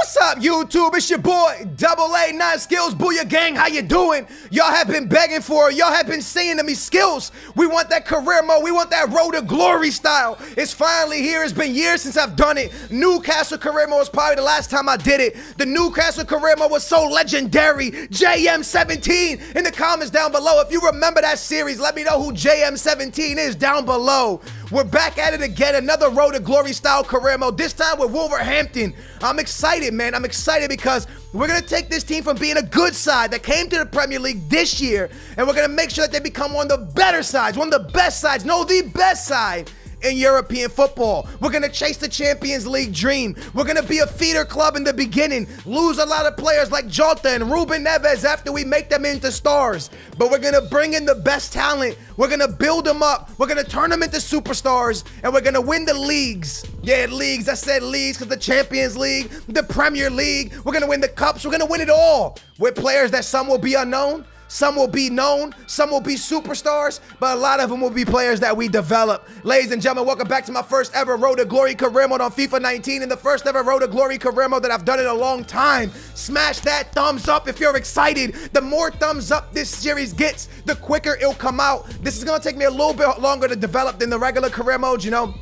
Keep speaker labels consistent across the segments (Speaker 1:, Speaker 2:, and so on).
Speaker 1: What's up, YouTube? It's your boy, Double A Nine Skills Booyah Gang. How you doing? Y'all have been begging for it. Y'all have been saying to me, Skills, we want that career mode. We want that road to glory style. It's finally here. It's been years since I've done it. Newcastle career mode was probably the last time I did it. The Newcastle career mode was so legendary. JM17 in the comments down below. If you remember that series, let me know who JM17 is down below. We're back at it again. Another road to glory style career mode. This time with Wolverhampton. I'm excited, man. I'm excited because we're going to take this team from being a good side that came to the Premier League this year, and we're going to make sure that they become one of the better sides, one of the best sides, no, the best side in European football. We're going to chase the Champions League dream. We're going to be a feeder club in the beginning, lose a lot of players like Jota and Ruben Neves after we make them into stars. But we're going to bring in the best talent. We're going to build them up. We're going to turn them into superstars, and we're going to win the leagues. Yeah, leagues. I said leagues because the Champions League, the Premier League. We're going to win the cups. We're going to win it all with players that some will be unknown, some will be known, some will be superstars, but a lot of them will be players that we develop. Ladies and gentlemen, welcome back to my first ever Road to Glory career mode on FIFA 19 and the first ever Road to Glory career mode that I've done in a long time. Smash that thumbs up if you're excited. The more thumbs up this series gets, the quicker it'll come out. This is gonna take me a little bit longer to develop than the regular career mode, you know.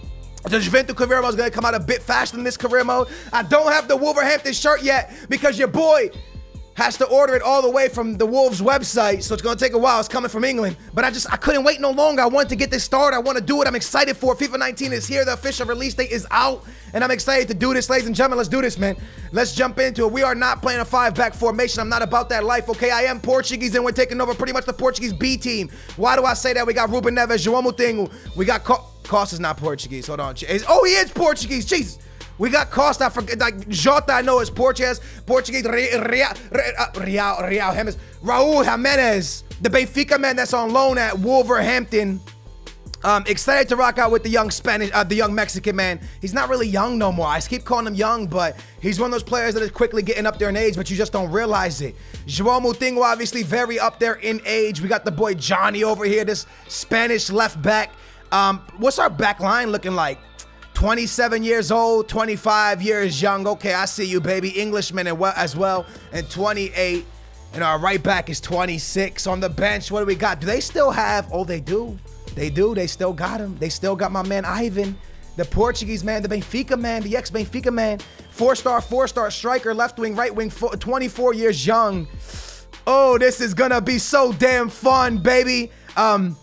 Speaker 1: The Juventus career mode is going to come out a bit faster than this career mode. I don't have the Wolverhampton shirt yet because your boy has to order it all the way from the Wolves website, so it's gonna take a while. It's coming from England, but I just I couldn't wait no longer. I wanted to get this started. I want to do it. I'm excited for it. FIFA 19 is here. The official release date is out, and I'm excited to do this, ladies and gentlemen. Let's do this, man. Let's jump into it. We are not playing a five-back formation. I'm not about that life, okay? I am Portuguese, and we're taking over pretty much the Portuguese B team. Why do I say that? We got Ruben Neves, João Moutinho. We got Co Costa's not Portuguese. Hold on. Oh, he is Portuguese. Jesus. We got Costa, I forget, like Jota, I know is Portuguese, Portuguese, Real, Real, Real, Real Jimenez, Raul Jimenez, the Benfica man that's on loan at Wolverhampton. Um, excited to rock out with the young Spanish, uh, the young Mexican man. He's not really young no more. I keep calling him young, but he's one of those players that is quickly getting up there in age, but you just don't realize it. Joao Moutinho, obviously very up there in age. We got the boy Johnny over here, this Spanish left back. Um, what's our back line looking like? 27 years old, 25 years young. Okay, I see you, baby. Englishman as well, and 28. And our right back is 26 on the bench. What do we got? Do they still have? Oh, they do. They do. They still got him. They still got my man Ivan, the Portuguese man, the Benfica man, the ex Benfica man, four star, four star striker, left wing, right wing, 24 years young. Oh, this is gonna be so damn fun, baby. Um,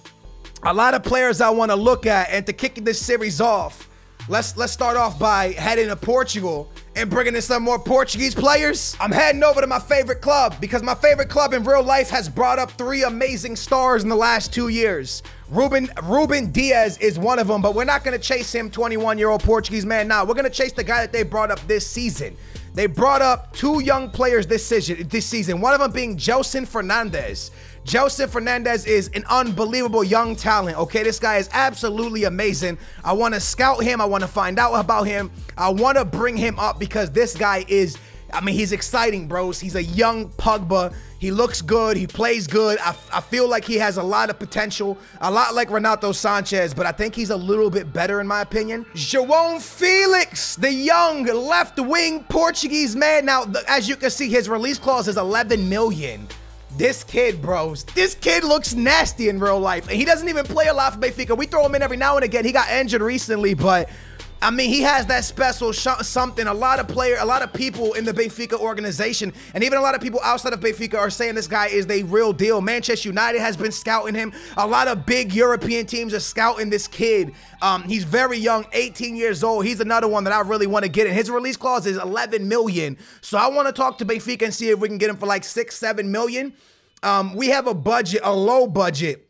Speaker 1: a lot of players I want to look at, and to kick this series off. Let's let's start off by heading to Portugal and bringing in some more Portuguese players. I'm heading over to my favorite club because my favorite club in real life has brought up three amazing stars in the last two years. Ruben Ruben Dias is one of them, but we're not going to chase him, 21-year-old Portuguese man. Now, we're going to chase the guy that they brought up this season. They brought up two young players this season, this season. One of them being Gedson Fernandes. Gedson Fernandez is an unbelievable young talent. Okay, this guy is absolutely amazing. I want to scout him. I want to find out about him. I want to bring him up because this guy is. I mean, he's exciting, bros. He's a young Pogba. He looks good. He plays good. I, I feel like he has a lot of potential, a lot like Renato Sanches, but I think he's a little bit better in my opinion. João Felix, the young left wing Portuguese man. Now, as you can see, his release clause is 11 million. This kid, bros, this kid looks nasty in real life. And he doesn't even play a lot for Benfica. We throw him in every now and again. He got injured recently, but I mean, he has that special something. A lot of player, a lot of people in the Benfica organization, and even a lot of people outside of Benfica are saying this guy is the real deal. Manchester United has been scouting him. A lot of big European teams are scouting this kid. Um, he's very young, 18 years old. He's another one that I really want to get in. His release clause is 11 million. So I want to talk to Benfica and see if we can get him for like six, seven million. Um, we have a budget, a low budget,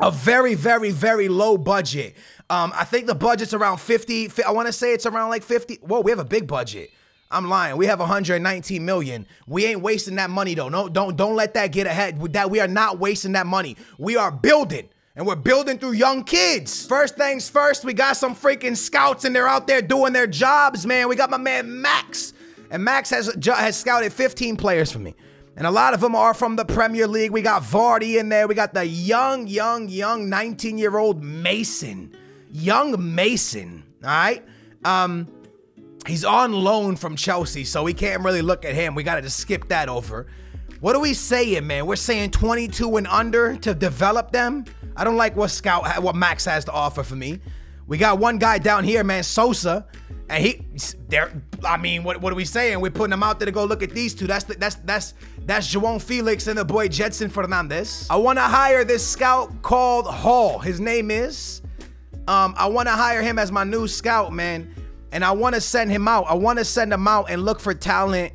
Speaker 1: a very, very, very low budget. Um, I think the budget's around 50. I want to say it's around like 50. Whoa, we have a big budget. I'm lying. We have 119 million. We ain't wasting that money though. No, don't don't let that get ahead. With that, we are not wasting that money. We are building. And we're building through young kids. First things first, we got some freaking scouts and they're out there doing their jobs, man. We got my man Max. And Max has has scouted 15 players for me. And a lot of them are from the Premier League. We got Vardy in there. We got the young, young, young 19 year old Mason. Young Mason. All right. Um, He's on loan from Chelsea, so we can't really look at him. We got to just skip that over. What are we saying, man? We're saying 22 and under to develop them. I don't like what Scout, what Max has to offer for me. We got one guy down here, man, Sosa, and he, there. I mean, what, what are we saying? We're putting them out there to go look at these two. That's the, that's that's that's João Felix and the boy Gedson Fernandez. I want to hire this scout called Hall. His name is. Um, I want to hire him as my new scout, man, and I want to send him out. I want to send him out and look for talent.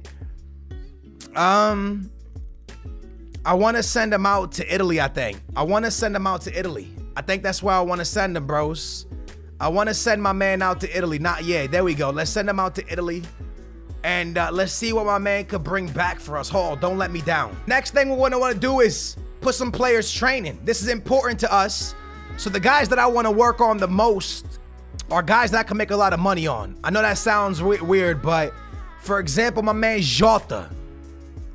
Speaker 1: Um, I want to send him out to Italy. I think I want to send him out to Italy. I think that's where I want to send him, bros. I want to send my man out to Italy. Not yet. There we go. Let's send him out to Italy. And uh, let's see what my man could bring back for us. Hall, don't let me down. Next thing we're going to want to do is put some players training. This is important to us. So the guys that I want to work on the most are guys that I can make a lot of money on. I know that sounds weird, but for example, my man Jota.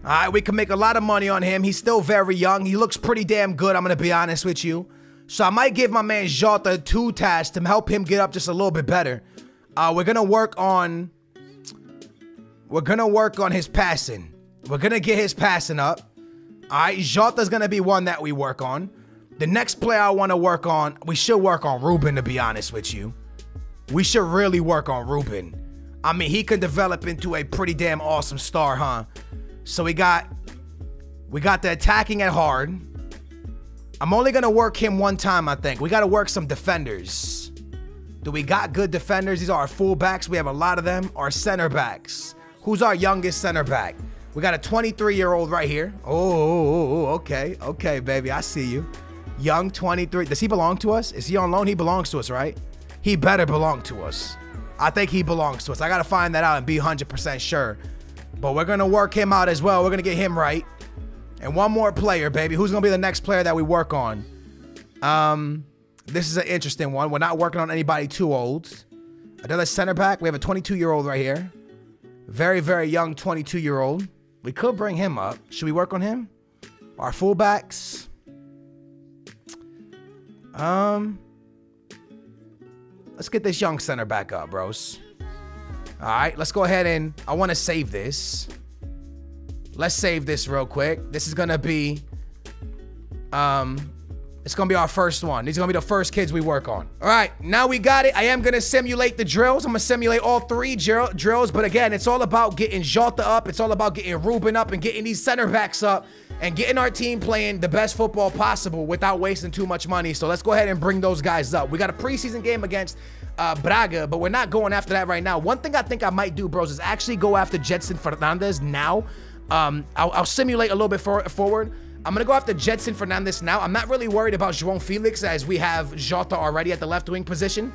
Speaker 1: All right, we can make a lot of money on him. He's still very young. He looks pretty damn good, I'm going to be honest with you. So I might give my man Jota two tasks to help him get up just a little bit better. Uh, we're gonna work on. We're gonna work on his passing. We're gonna get his passing up. All right, Jota's gonna be one that we work on. The next player I want to work on, we should work on Ruben. To be honest with you, we should really work on Ruben. I mean, he could develop into a pretty damn awesome star, huh? So we got, we got the attacking at hard. I'm only to work him one time, I think. We got to work some defenders. Do we got good defenders? These are our fullbacks. We have a lot of them. Our center backs. Who's our youngest center back? We got a 23 year old right here. Oh, oh, oh, oh, okay. Okay, baby. I see you. Young 23. Does he belong to us? Is he on loan? He belongs to us, right? He better belong to us. I think he belongs to us. I got to find that out and be 100% sure. But we're going to work him out as well. We're going to get him right. And one more player, baby. Who's going to be the next player that we work on? Um, this is an interesting one. We're not working on anybody too old. Another center back. We have a 22-year-old right here. Very, very young 22-year-old. We could bring him up. Should we work on him? Our fullbacks. Um, let's get this young center back up, bros. All right, let's go ahead and I want to save this. Let's save this real quick. This is gonna be, um, it's gonna be our first one. These are gonna be the first kids we work on. All right, now we got it. I am gonna simulate the drills. I'm gonna simulate all three drills, but again, it's all about getting Jota up. It's all about getting Ruben up and getting these center backs up and getting our team playing the best football possible without wasting too much money. So let's go ahead and bring those guys up. We got a preseason game against uh, Braga, but we're not going after that right now. One thing I think I might do, bros, is actually go after Gedson Fernandes now um, I'll, I'll simulate a little bit for, forward. I'm going to go after Gedson Fernandez now. I'm not really worried about João Felix as we have Jota already at the left wing position.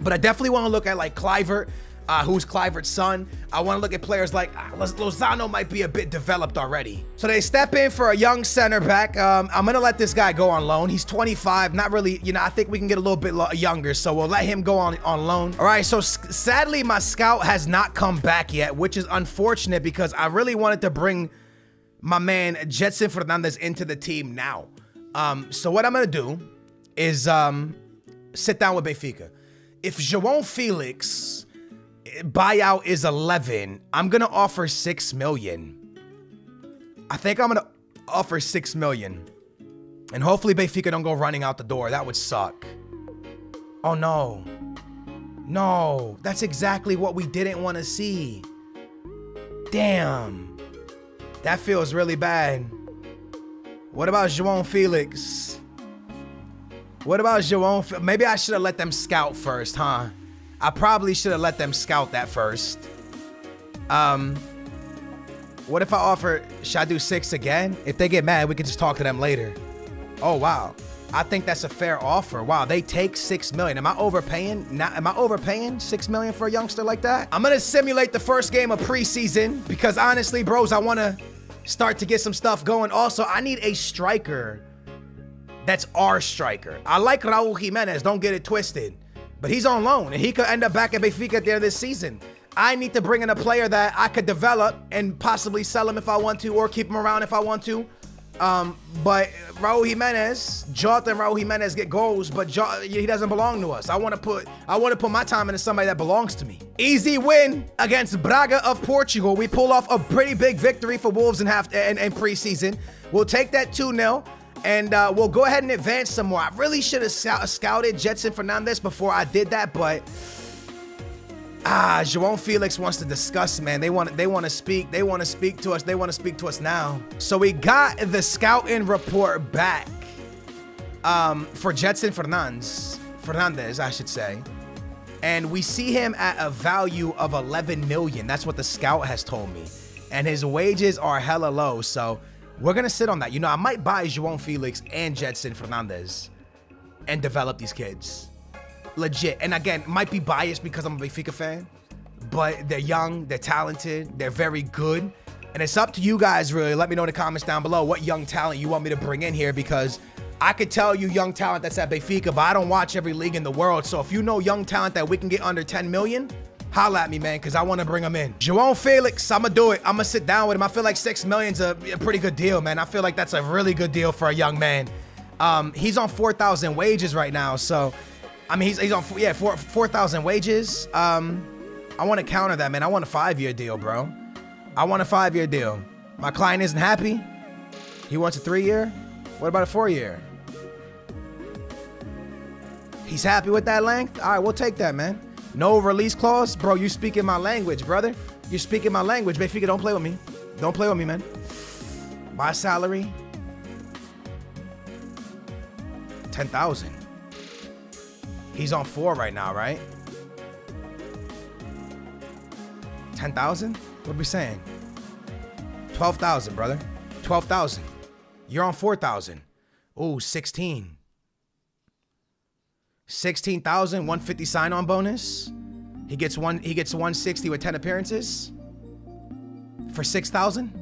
Speaker 1: But I definitely want to look at like Kluivert, uh, who's Kluivert's son. I want to look at players like uh, Lozano might be a bit developed already. So they step in for a young center back. Um, I'm going to let this guy go on loan. He's 25, not really, you know, I think we can get a little bit younger. So we'll let him go on, on loan. All right, so sadly, my scout has not come back yet, which is unfortunate because I really wanted to bring my man Gedson Fernandes into the team now. Um, so what I'm going to do is um, sit down with Benfica. If João Felix buyout is 11. I'm going to offer 6 million. I think I'm going to offer 6 million. And hopefully Benfica don't go running out the door. That would suck. Oh no. No, that's exactly what we didn't want to see. Damn. That feels really bad. What about João Felix? What about João? Maybe I should have let them scout first, huh? I probably should have let them scout that first. Um, what if I offer, should I do six again? If they get mad, we can just talk to them later. Oh, wow. I think that's a fair offer. Wow, they take six million. Am I overpaying? Now, am I overpaying six million for a youngster like that? I'm gonna simulate the first game of preseason because honestly, bros, I wanna start to get some stuff going. Also, I need a striker that's our striker. I like Raul Jimenez, don't get it twisted. But he's on loan, and he could end up back at Benfica at the end of this season. I need to bring in a player that I could develop and possibly sell him if I want to, or keep him around if I want to. Um, but Raul Jimenez, Jota and Raul Jimenez get goals, but Jota, he doesn't belong to us. I want to put I want to put my time into somebody that belongs to me. Easy win against Braga of Portugal. We pull off a pretty big victory for Wolves in half and, and preseason. We'll take that 2-0 and uh, we'll go ahead and advance some more. I really should have scouted Gedson Fernandez before I did that, but Ah, João Felix wants to discuss, man. They want they want to speak. They want to speak to us. They want to speak to us now. So we got the scouting report back um, for Gedson Fernandez, Fernandez, I should say. And we see him at a value of 11 million. That's what the scout has told me. And his wages are hella low. So we're going to sit on that. You know, I might buy João Felix and Gedson Fernandez and develop these kids legit. And again, might be biased because I'm a Benfica fan, but they're young, they're talented, they're very good. And it's up to you guys, really. Let me know in the comments down below what young talent you want me to bring in here because I could tell you young talent that's at Benfica, but I don't watch every league in the world. So if you know young talent that we can get under 10 million, holla at me, man, because I want to bring him in. João Felix, I'm going to do it. I'm going to sit down with him. I feel like 6 million's a, a pretty good deal, man. I feel like that's a really good deal for a young man. Um, he's on 4,000 wages right now, so I mean, he's, he's on, yeah, 4,000 4, wages. Um, I want to counter that, man. I want a five-year deal, bro. I want a five-year deal. My client isn't happy. He wants a three-year. What about a four-year? He's happy with that length? All right, we'll take that, man. No release clause? Bro, you speaking my language, brother. You're speaking my language. Benfica, don't play with me. Don't play with me, man. My salary? 10,000. He's on four right now, right? 10,000? What are we saying? 12,000, brother. 12,000. You're on 4,000. Ooh, 16. 16,000, 150 sign-on bonus. He gets one he gets 160 with 10 appearances. For 6,000?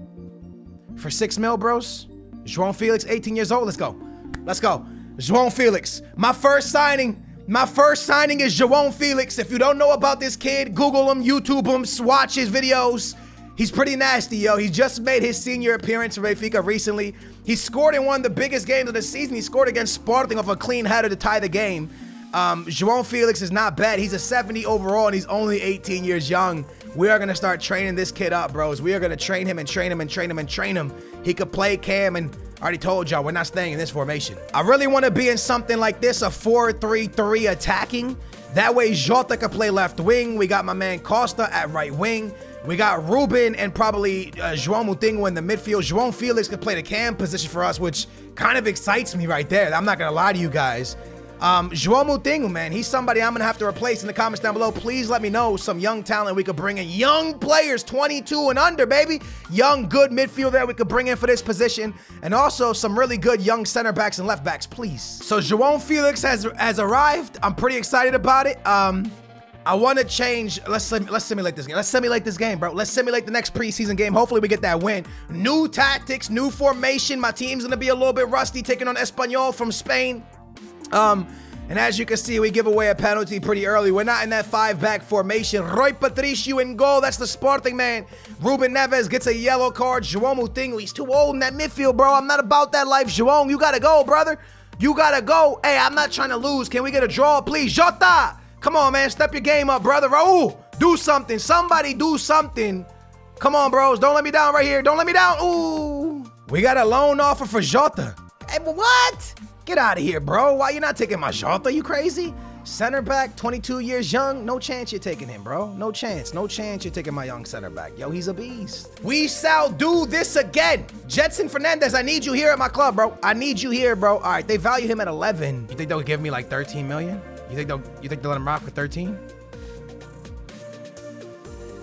Speaker 1: For 6 mil, bros? João Felix, 18 years old. Let's go. Let's go. João Felix, my first signing my first signing is João Felix. If you don't know about this kid, Google him, YouTube him, watch his videos. He's pretty nasty, yo. He just made his senior appearance for Benfica recently. He scored in one of the biggest games of the season. He scored against Sporting off a clean header to tie the game. Um, João Felix is not bad. He's a 70 overall, and he's only 18 years young. We are going to start training this kid up, bros. We are going to train him and train him and train him and train him. He could play cam and I already told y'all, we're not staying in this formation. I really want to be in something like this, a 4-3-3 attacking. That way, Jota can play left wing. We got my man Costa at right wing. We got Ruben and probably uh, João Moutinho in the midfield. João Felix could play the cam position for us, which kind of excites me right there. I'm not going to lie to you guys. Um, João Moutinho, man, he's somebody I'm going to have to replace in the comments down below. Please let me know some young talent we could bring in. Young players, 22 and under, baby. Young, good midfielder that we could bring in for this position. And also some really good young center backs and left backs, please. So João Felix has, has arrived. I'm pretty excited about it. Um, I want to change. Let's let's simulate this game. Let's simulate this game, bro. Let's simulate the next preseason game. Hopefully, we get that win. New tactics, new formation. My team's gonna be a little bit rusty, taking on Espanyol from Spain. Um, and as you can see, we give away a penalty pretty early. We're not in that five-back formation. Rui Patricio in goal. That's the Sporting man. Ruben Neves gets a yellow card. João Moutinho, he's too old in that midfield, bro. I'm not about that life, João. You gotta go, brother. You gotta go. Hey, I'm not trying to lose. Can we get a draw, please? Jota! Come on, man. Step your game up, brother. Raul, do something. Somebody do something. Come on, bros. Don't let me down right here. Don't let me down. Ooh. We got a loan offer for Jota. Hey, what? Get out of here, bro. Why you not taking my Jota? You crazy? Center back, 22 years young. No chance you're taking him, bro. No chance. No chance you're taking my young center back. Yo, he's a beast. We shall do this again. Gedson Fernandez, I need you here at my club, bro. I need you here, bro. All right, they value him at 11. You think they'll give me like 13 million? You think they'll you think they'll let him rock for 13?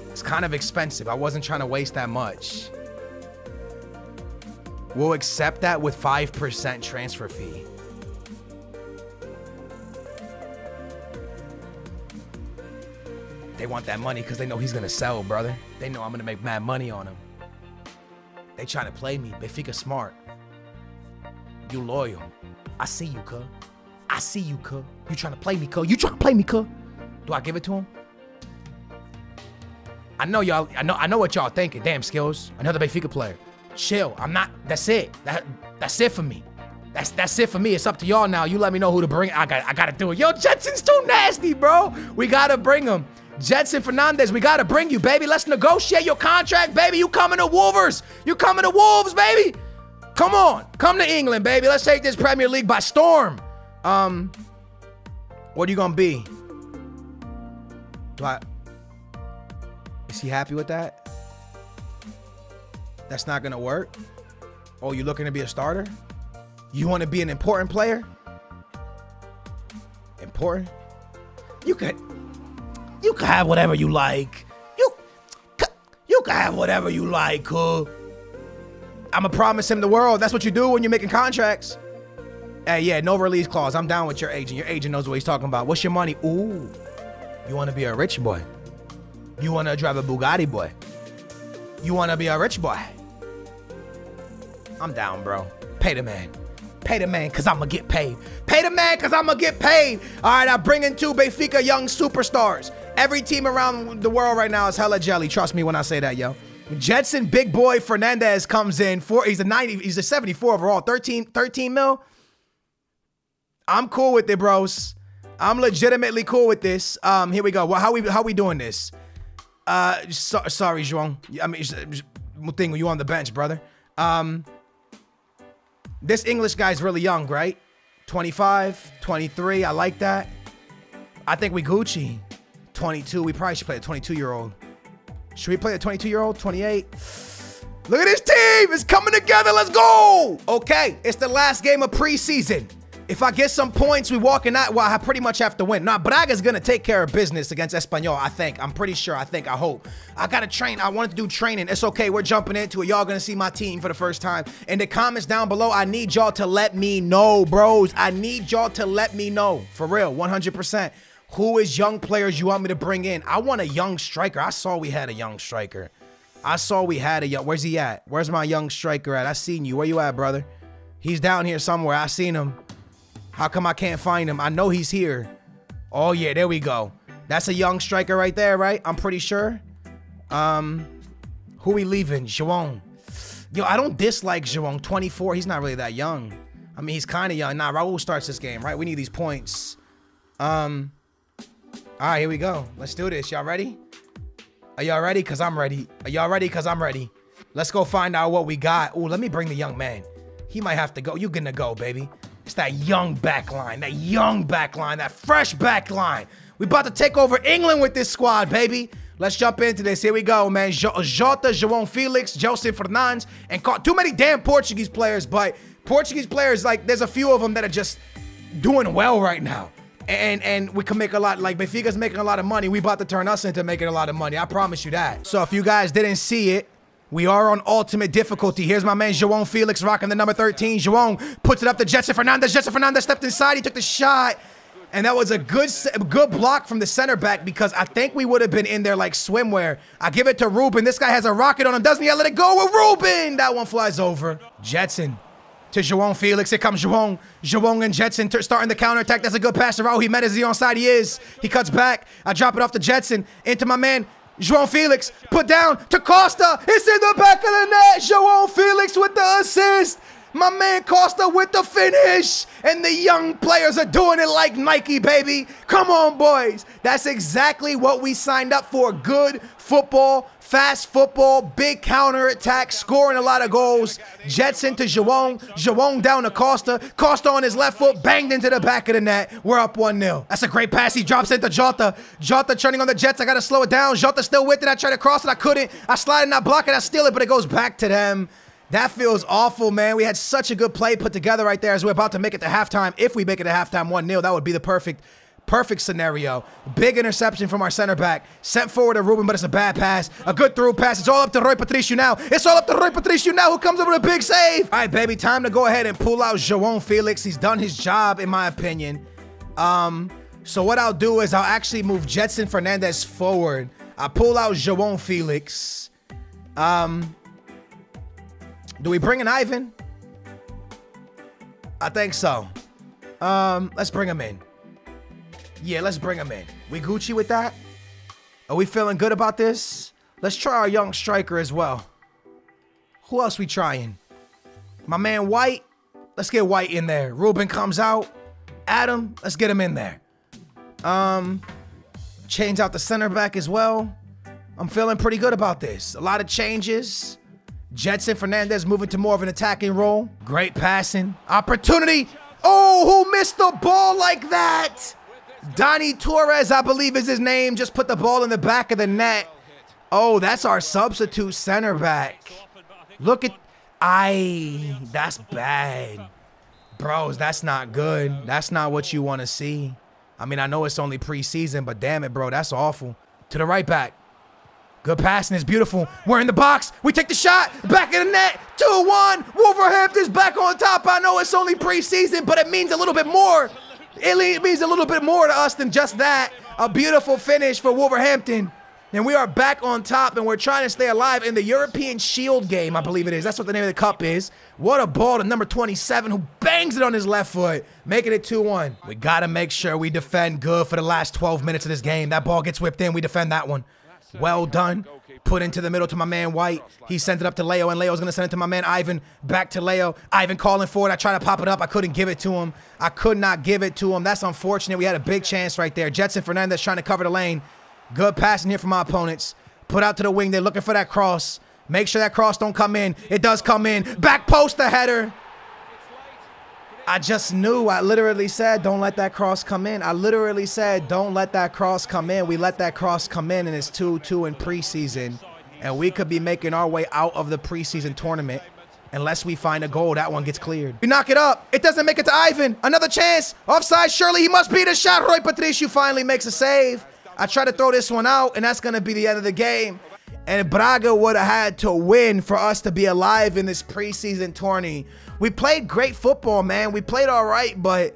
Speaker 1: It's kind of expensive. I wasn't trying to waste that much. We'll accept that with 5% transfer fee. They want that money because they know he's gonna sell, brother. They know I'm gonna make mad money on him. They trying to play me. Benfica smart. You loyal. I see you, cuz. I see you, cuz. You trying to play me, cuz. You trying to play me, cuz. Do I give it to him? I know y'all. I know. I know what y'all thinking. Damn skills. Another Benfica player. chill. I'm not. That's it. That that's it for me. That's that's it for me. It's up to y'all now. You let me know who to bring. I got I gotta do it. Yo, Gedson's too nasty, bro. We gotta bring him. Gedson Fernandez, we gotta bring you, baby. Let's negotiate your contract, baby. You coming to Wolvers. You coming to Wolves, baby. Come on. Come to England, baby. Let's take this Premier League by storm. Um, what are you gonna be? Do I Is he happy with that? That's not gonna work. Oh, you looking to be a starter? You want to be an important player? Important? You could you can have whatever you like. You you can have whatever you like, huh? I'ma promise him the world. That's what you do when you're making contracts. Hey, yeah, no release clause. I'm down with your agent. Your agent knows what he's talking about. What's your money? Ooh, you want to be a rich boy. You want to drive a Bugatti, boy. You want to be a rich boy. I'm down, bro. Pay the man. Pay the man, cause I'ma get paid. Pay the man, cause I'ma get paid. All right, I bring in two Benfica young superstars. Every team around the world right now is hella jelly. Trust me when I say that, yo. Gedson Big Boy Fernandez comes in for he's a 90, he's a 74 overall, 13, 13 mil. I'm cool with it, bros. I'm legitimately cool with this. Um, here we go. Well, how we how we doing this? Uh, so, sorry, João. I mean, thing you on the bench, brother. Um, this English guy's really young, right? 25, 23. I like that. I think we Gucci. 22. We probably should play a 22 year old. Should we play a 22 year old? 28. Look at this team. It's coming together. Let's go. Okay. It's the last game of preseason. If I get some points, we walking out. Well, I pretty much have to win. Now, Braga's gonna take care of business against Espanyol, I think. I'm pretty sure. I think. I hope. I gotta train. I wanted to do training. It's okay. We're jumping into it. Y'all gonna see my team for the first time. In the comments down below, I need y'all to let me know, bros. I need y'all to let me know. For real, 100%. Who is young players you want me to bring in? I want a young striker. I saw we had a young striker. I saw we had a young. Where's he at? Where's my young striker at? I seen you. Where you at, brother? He's down here somewhere. I seen him. How come I can't find him? I know he's here. Oh, yeah, there we go. That's a young striker right there, right? I'm pretty sure. Um, who we leaving? João. Yo, I don't dislike João. 24. He's not really that young. I mean, he's kind of young. Nah, Raul starts this game, right? We need these points. Um, all right, here we go. Let's do this. Y'all ready? Are y'all ready? Because I'm ready. Are y'all ready? Because I'm ready. Let's go find out what we got. Ooh, let me bring the young man. He might have to go. You gonna go, baby. It's that young back line, that young back line, that fresh back line. We about to take over England with this squad, baby. Let's jump into this. Here we go, man. Jota, João Felix, Gedson Fernandes, and caught too many damn Portuguese players, but Portuguese players, like, there's a few of them that are just doing well right now. And and we can make a lot, like Benfica's making a lot of money. We about to turn us into making a lot of money. I promise you that. So if you guys didn't see it, we are on ultimate difficulty. Here's my man, João Felix, rocking the number 13. João puts it up to Gedson Fernandez. Gedson Fernandez stepped inside. He took the shot. And that was a good good block from the center back because I think we would have been in there like swimwear. I give it to Ruben. This guy has a rocket on him, doesn't he? I let it go with Ruben. That one flies over. Gedson to João Felix. Here comes João. João and Gedson starting the counter attack. That's a good pass to Raul Jimenez. Is he on side? He is. He cuts back. I drop it off to Gedson into my man João Felix put down to Costa. It's in the back of the net. João Felix with the assist. My man Costa with the finish. And the young players are doing it like Nike, baby. Come on, boys. That's exactly what we signed up for. Good football Fast football, big counter attack, scoring a lot of goals. Gedson to João. João down to Costa. Costa on his left foot, banged into the back of the net. We're up 1 0. That's a great pass. He drops into Jota. Jota turning on the Jets. I got to slow it down. Jota still with it. I tried to cross it. I couldn't. I slide and I block it. I steal it, but it goes back to them. That feels awful, man. We had such a good play put together right there as we're about to make it to halftime. If we make it to halftime 1 0, that would be the perfect Perfect scenario. Big interception from our center back. Sent forward to Ruben, but it's a bad pass. A good through pass. It's all up to Rui Patricio now. It's all up to Rui Patricio now who comes up with a big save. All right, baby. Time to go ahead and pull out João Felix. He's done his job, in my opinion. Um, so what I'll do is I'll actually move Gedson Fernandez forward. I pull out João Felix. Um, do we bring in Ivan? I think so. Um, let's bring him in. Yeah, let's bring him in. We Gucci with that? Are we feeling good about this? Let's try our young striker as well. Who else we trying? My man White. Let's get White in there. Ruben comes out. Adam, let's get him in there. Um, change out the center back as well. I'm feeling pretty good about this. A lot of changes. Gedson Fernandez moving to more of an attacking role. Great passing. Opportunity. Oh, who missed the ball like that? Donnie Torres, I believe is his name, just put the ball in the back of the net. Oh, that's our substitute center back. Look at, I, that's bad. Bros, that's not good. That's not what you want to see. I mean, I know it's only preseason, but damn it, bro, that's awful. To the right back. Good passing is beautiful. We're in the box. We take the shot. Back in the net. 2-1. Wolverhampton's back on top. I know it's only preseason, but it means a little bit more. It means a little bit more to us than just that. A beautiful finish for Wolverhampton. And we are back on top, and we're trying to stay alive in the European Shield game, I believe it is. That's what the name of the cup is. What a ball to number 27, who bangs it on his left foot, making it 2-1. We got to make sure we defend good for the last 12 minutes of this game. That ball gets whipped in, we defend that one. Well done. Put into the middle to my man White. He sent it up to Leo, and Leo's going to send it to my man Ivan. Back to Leo. Ivan calling for it. I tried to pop it up. I couldn't give it to him. I could not give it to him. That's unfortunate. We had a big chance right there. Gedson Fernandez trying to cover the lane. Good passing here from my opponents. Put out to the wing. They're looking for that cross. Make sure that cross don't come in. It does come in. Back post the header. I just knew. I literally said, don't let that cross come in. I literally said, don't let that cross come in. We let that cross come in, and it's 2-2 in preseason. And we could be making our way out of the preseason tournament unless we find a goal. That one gets cleared. We knock it up. It doesn't make it to Ivan. Another chance. Offside, surely he must beat a shot. Rui Patricio finally makes a save. I try to throw this one out, and that's going to be the end of the game. And Braga would have had to win for us to be alive in this preseason tourney. We played great football, man. We played all right, but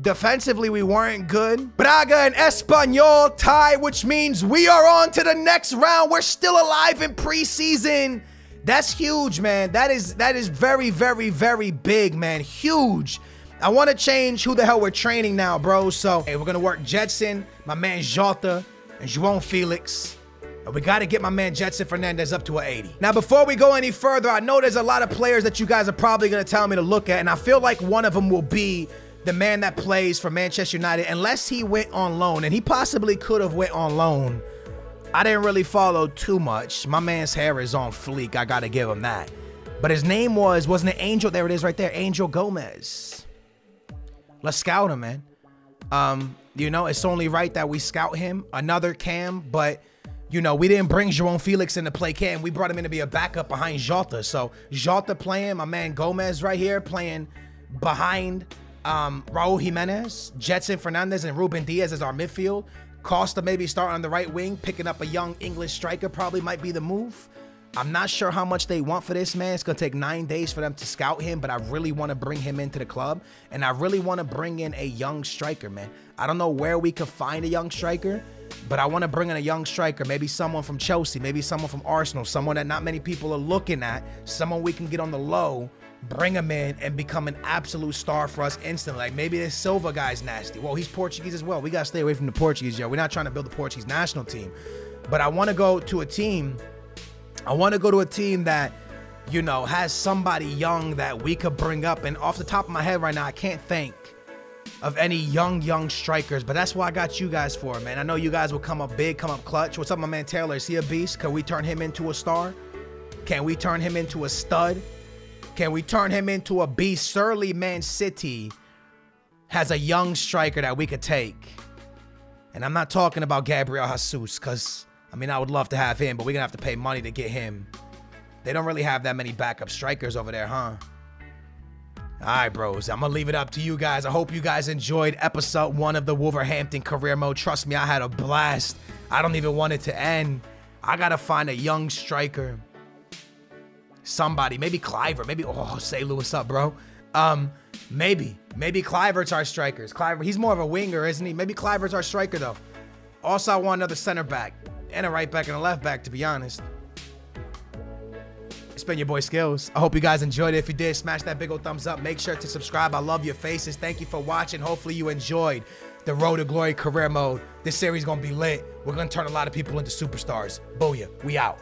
Speaker 1: defensively we weren't good. Braga and Espanyol tie, which means we are on to the next round. We're still alive in preseason. That's huge, man. That is that is very, very, very big, man. Huge. I want to change who the hell we're training now, bro. So, hey, we're going to work Gedson, my man Jota, and João Felix. And we got to get my man Gedson Fernandez up to an 80. Now, before we go any further, I know there's a lot of players that you guys are probably going to tell me to look at, and I feel like one of them will be the man that plays for Manchester United, unless he went on loan, and he possibly could have went on loan. I didn't really follow too much. My man's hair is on fleek. I got to give him that. But his name was, wasn't it Angel? There it is right there. Angel Gomes. Let's scout him, man. Um, you know, it's only right that we scout him. Another Cam, but you know, we didn't bring João Felix in to play Cam. We brought him in to be a backup behind Jota. So Jota playing, my man Gomes right here playing behind um, Raul Jimenez, Gedson Fernandez, and Ruben Dias as our midfield. Costa maybe start on the right wing, picking up a young English striker probably might be the move. I'm not sure how much they want for this man. It's going to take nine days for them to scout him, but I really want to bring him into the club. And I really want to bring in a young striker, man. I don't know where we could find a young striker, but I want to bring in a young striker, maybe someone from Chelsea, maybe someone from Arsenal, someone that not many people are looking at, someone we can get on the low, bring him in and become an absolute star for us instantly. Like maybe this Silva guy's nasty. Well, he's Portuguese as well. We got to stay away from the Portuguese, yo. We're not trying to build the Portuguese national team. But I want to go to a team, I want to go to a team that, you know, has somebody young that we could bring up. And off the top of my head right now, I can't think of any young, young strikers, but that's what I got you guys for, man. I know you guys will come up big, come up clutch. What's up, my man Taylor? Is he a beast? Can we turn him into a star? Can we turn him into a stud? Can we turn him into a beast? Surly Man City has a young striker that we could take. And I'm not talking about Gabriel Jesus, because, I mean, I would love to have him, but we're going to have to pay money to get him. They don't really have that many backup strikers over there, huh? All right, bros. I'm going to leave it up to you guys. I hope you guys enjoyed episode one of the Wolverhampton career mode. Trust me, I had a blast. I don't even want it to end. I got to find a young striker. Somebody. Maybe Cliver. Maybe, oh, say Lewis up, bro. Um, maybe. Maybe Kluivert's our strikers. Cliver, he's more of a winger, isn't he? Maybe Kluivert's our striker, though. Also, I want another center back and a right back and a left back, to be honest. It's been your boy Skills. I hope you guys enjoyed it. If you did, smash that big old thumbs up. Make sure to subscribe. I love your faces. Thank you for watching. Hopefully you enjoyed the Road to Glory career mode. This series going to be lit. We're going to turn a lot of people into superstars. Booyah. We out.